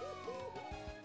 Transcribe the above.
Uhul.